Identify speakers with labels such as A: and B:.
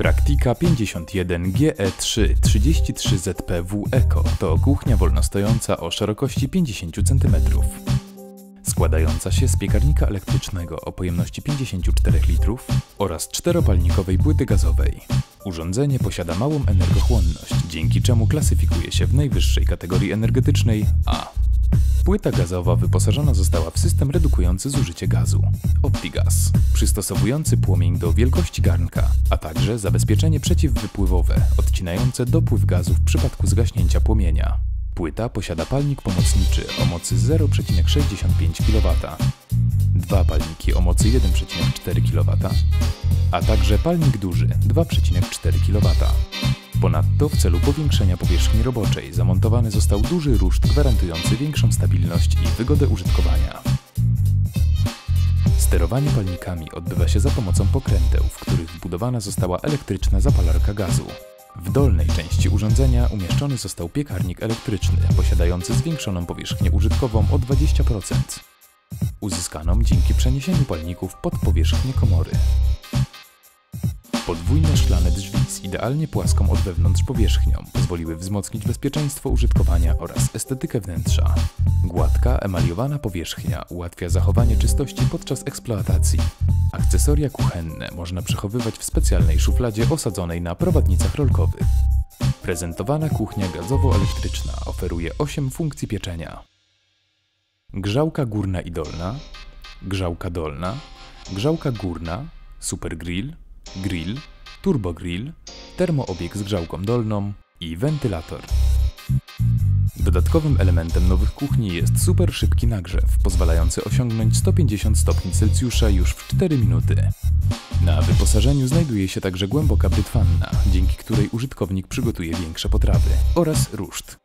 A: Praktika 51 GE3 33ZPW Eco to kuchnia wolnostojąca o szerokości 50 cm. Składająca się z piekarnika elektrycznego o pojemności 54 litrów oraz czteropalnikowej płyty gazowej. Urządzenie posiada małą energochłonność, dzięki czemu klasyfikuje się w najwyższej kategorii energetycznej A. Płyta gazowa wyposażona została w system redukujący zużycie gazu OptiGas, przystosowujący płomień do wielkości garnka, a także zabezpieczenie przeciwwypływowe odcinające dopływ gazu w przypadku zgaśnięcia płomienia. Płyta posiada palnik pomocniczy o mocy 0,65 kW, dwa palniki o mocy 1,4 kW, a także palnik duży 2,4 kW. Ponadto w celu powiększenia powierzchni roboczej zamontowany został duży ruszt gwarantujący większą stabilność i wygodę użytkowania. Sterowanie palnikami odbywa się za pomocą pokręteł, w których wbudowana została elektryczna zapalarka gazu. W dolnej części urządzenia umieszczony został piekarnik elektryczny, posiadający zwiększoną powierzchnię użytkową o 20%, uzyskaną dzięki przeniesieniu palników pod powierzchnię komory. Podwójne szklane drzwi z idealnie płaską od wewnątrz powierzchnią pozwoliły wzmocnić bezpieczeństwo użytkowania oraz estetykę wnętrza. Gładka, emaliowana powierzchnia ułatwia zachowanie czystości podczas eksploatacji. Akcesoria kuchenne można przechowywać w specjalnej szufladzie osadzonej na prowadnicach rolkowych. Prezentowana kuchnia gazowo-elektryczna oferuje 8 funkcji pieczenia. Grzałka górna i dolna, grzałka dolna, grzałka górna, super grill, grill, turbogrill, termoobieg z grzałką dolną i wentylator. Dodatkowym elementem nowych kuchni jest super szybki nagrzew, pozwalający osiągnąć 150 stopni Celsjusza już w 4 minuty. Na wyposażeniu znajduje się także głęboka brytwanna, dzięki której użytkownik przygotuje większe potrawy, oraz ruszt.